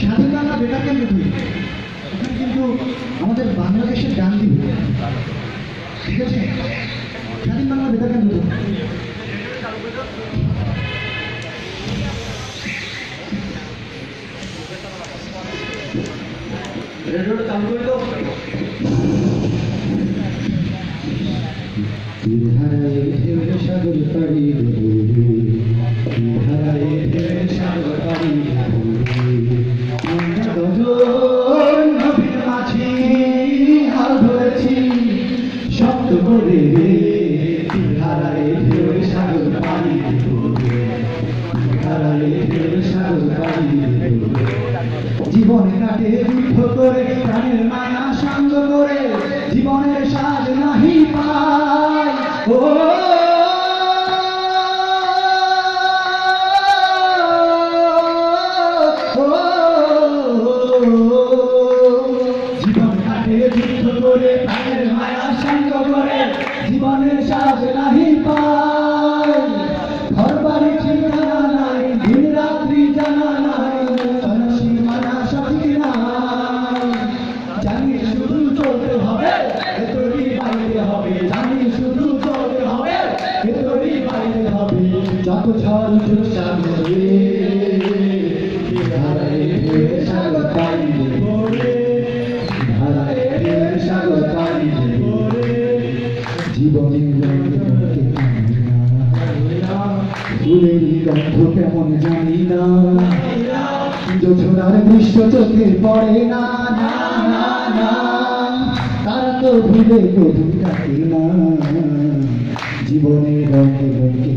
স্বাধীনতা বেটা কেন্দ্র তৈরি এখানে কিন্তু আমাদের বাংলাদেশের গান্ধী। ঠিক আছে? স্বাধীন বাংলা বেটা কেন্দ্র রেডিওটা চালু করে দাও সাগর পাড়ি দেবো। জীবন কাটে যুদ্ধ করে প্রাণের মায়া চুষা করে ধারায় ঢেউ সাগর পাড়ি দেবো রে। ধারায় ঢেউ সাগর পাড়ি দেবো রে। জীবনের রঙে রঙে গন্ধ কেমন জানি তারা তো ভুলে না। জীবনের রঙে রঙে।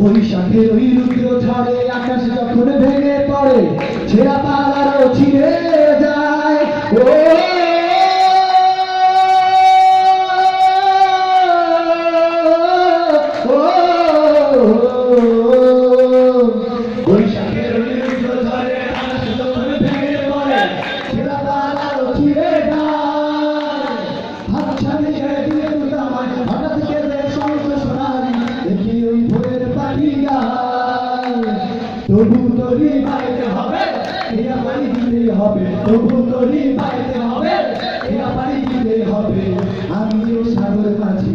বৈশাখের ওই রুদ্র ঝড়ে আকাশ যখন ভেঙে পড়ে ছেঁড়া তবু তরি বাইতে হবে হিয়া পানি দিতে হবে তবু তরি বাইতে হবে হিয়া পানি দিতে হবে আমি সাগর মাঝি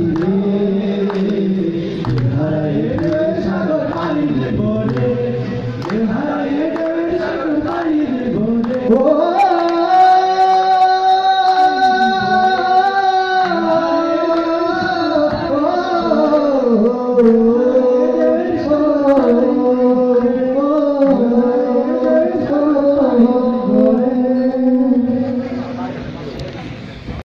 সাগর পানি বলে সাগর পানি বলে ও Oh